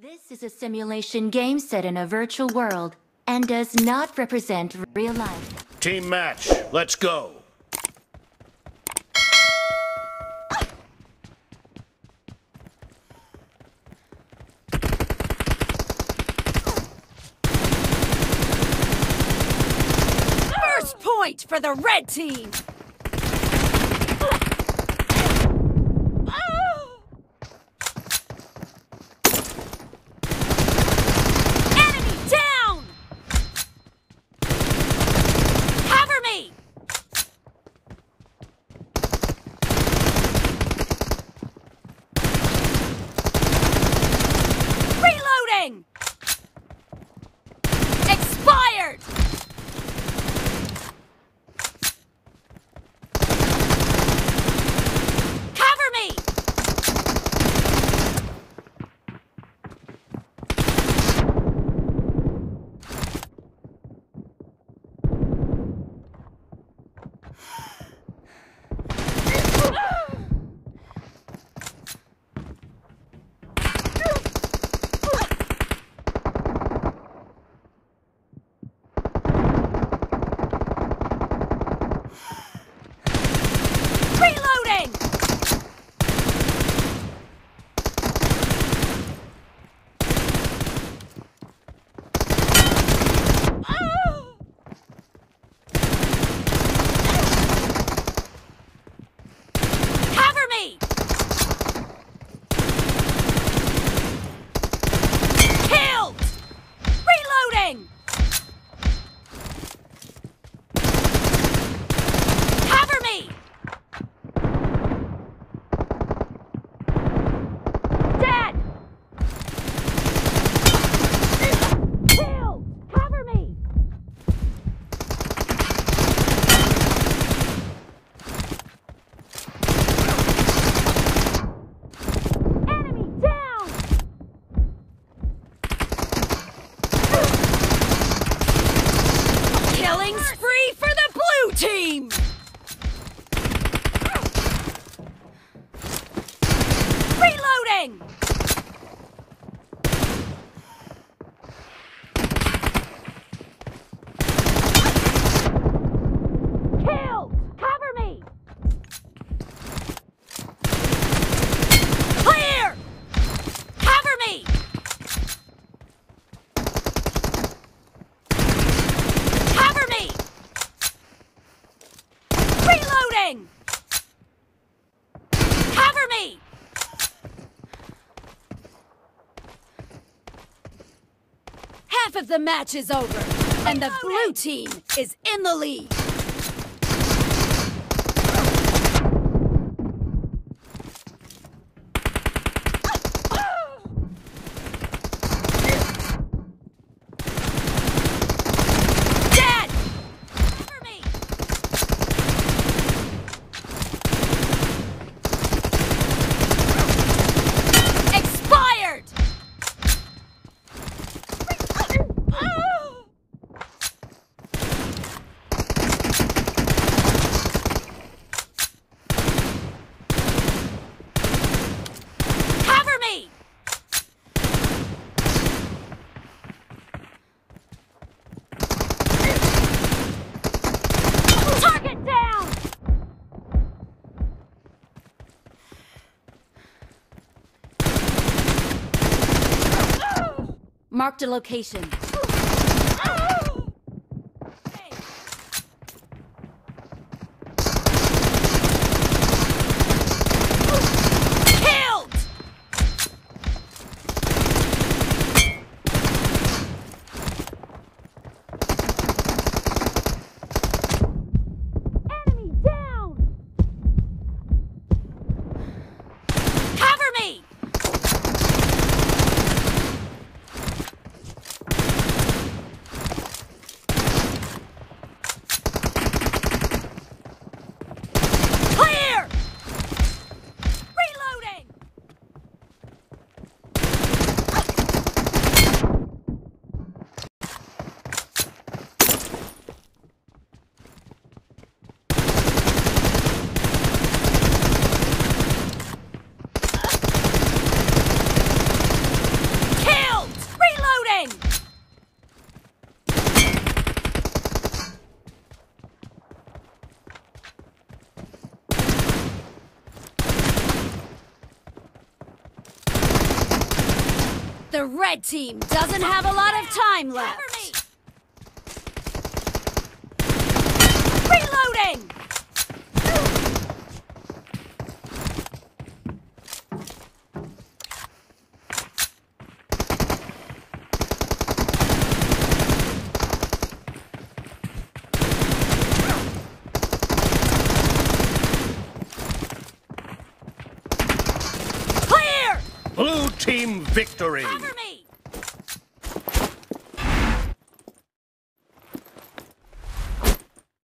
This is a simulation game set in a virtual world and does not represent real life. Team match, let's go. First point for the red team! Reloading! Cover me! Half of the match is over, and the blue team is in the lead. Dead! Cover me! Expired! Cover me! Target down! Marked a location. Killed! Enemy down! Cover me! The red team doesn't have a lot of time left. Reloading! Blue team victory!